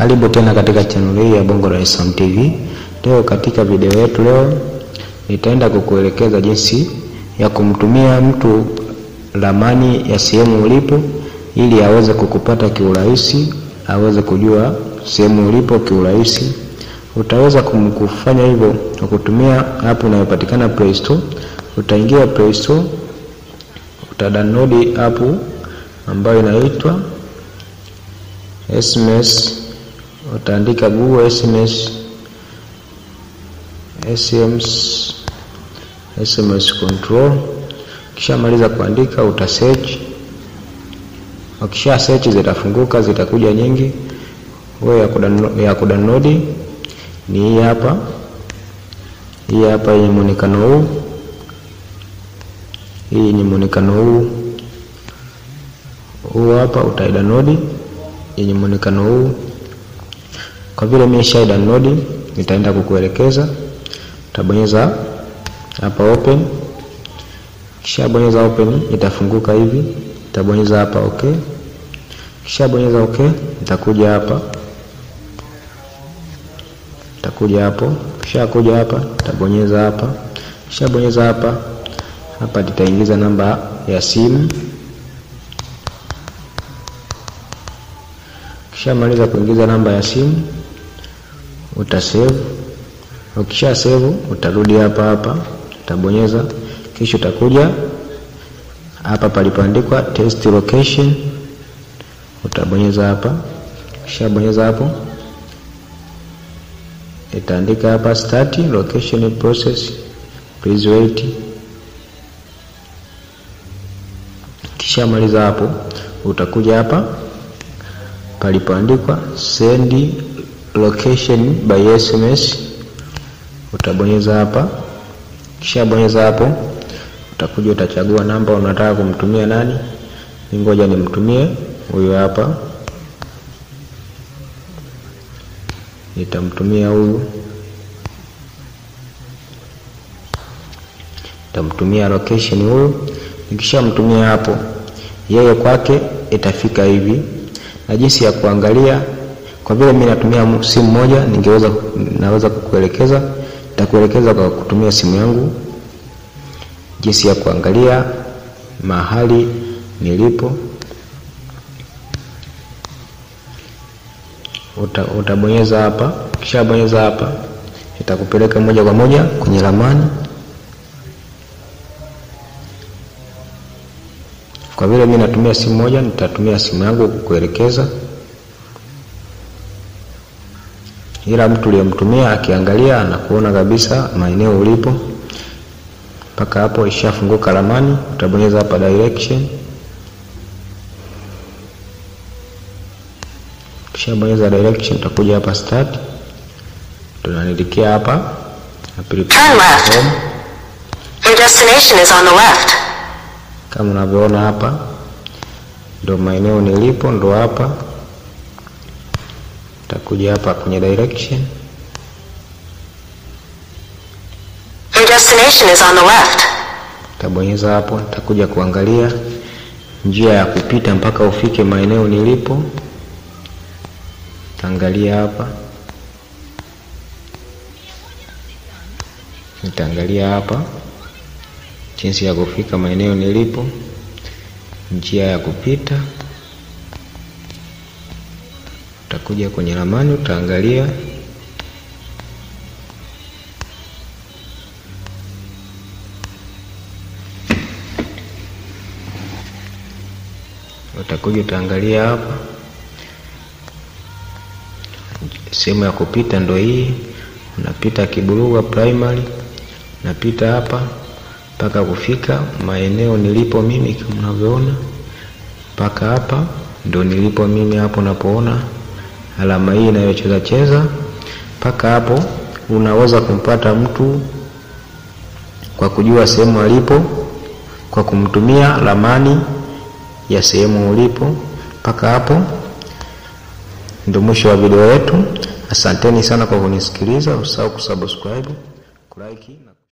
Karibu tena katika channel hii ya Bongo la es Salaam TV. Leo katika video yetu leo nitaenda kukuelekeza jinsi ya kumtumia mtu ramani ya sehemu ulipo ili aweze kukupata kiurahisi, aweze kujua sehemu ulipo kiurahisi. Utaweza kumkufanya hivyo kwa kutumia app inayopatikana Play Store. Utaingia Play Store, utadownload app ambayo inaitwa SMS utaandika Google SMS SMS SMS control. Kisha maliza kuandika uta search. Ukisha search zitafunguka, zitakuja nyingi. Wewe ya ya kudownload ni hii hapa, hii hapa yenye muonekano huu, hii yenye muonekano huu huu hapa, utaidownload yenye muonekano huu. Kwa vile mimi nisha download, nitaenda kukuelekeza. Utabonyeza hapa open, kisha bonyeza open, itafunguka hivi. Utabonyeza hapa okay, kisha bonyeza okay, nitakuja hapa, itakuja hapo, kisha kuja hapa, utabonyeza hapa, kisha bonyeza hapa, hapa nitaingiza namba ya simu. Kisha maliza kuingiza namba ya simu utasave. Ukisha save utarudi hapa hapa, utabonyeza kisha utakuja hapa palipoandikwa test location, utabonyeza hapa. Kisha bonyeza hapo, itaandika hapa start location process, please wait. Kisha maliza hapo, utakuja hapa palipoandikwa send location by SMS utabonyeza hapa. Kisha bonyeza hapo, utakuja utachagua namba unataka kumtumia nani. ni Ngoja nimtumie huyu hapa, nitamtumia huyu, nitamtumia location huyu. Nikishamtumia hapo, yeye kwake itafika hivi na jinsi ya kuangalia. Kwa vile mimi natumia simu moja, ningeweza naweza kukuelekeza, nitakuelekeza kwa kutumia simu yangu jinsi ya kuangalia mahali nilipo. Uta, utabonyeza hapa, kisha bonyeza hapa, itakupeleka moja kwa moja kwenye ramani. Kwa vile mimi natumia simu moja, nitatumia simu yangu kukuelekeza, ila mtu uliyemtumia akiangalia anakuona kabisa maeneo ulipo. Mpaka hapo ishafunguka ramani, utabonyeza hapa direction, kisha bonyeza direction, utakuja hapa start, tunanidikia hapa Turn left. Your destination is on the left. kama unavyoona hapa ndo maeneo nilipo, ndo hapa. Takuja hapa kwenye direction, Your destination is on the left. tabonyeza hapo, takuja kuangalia njia ya kupita mpaka ufike maeneo nilipo. Taangalia hapa, nitaangalia hapa jinsi ya kufika maeneo nilipo, njia ya kupita. Utakuja kwenye ramani, utaangalia utakuja utaangalia hapa, sehemu ya kupita ndo hii. Unapita Kiburuga primary, napita hapa mpaka kufika maeneo nilipo mimi, kama unavyoona mpaka hapa ndo nilipo mimi. Hapo unapoona alama hii inayocheza cheza, mpaka hapo unaweza kumpata mtu kwa kujua sehemu alipo kwa kumtumia ramani ya sehemu ulipo. Mpaka hapo ndio mwisho wa video yetu. Asanteni sana kwa kunisikiliza. Usahau kusubscribe, kulike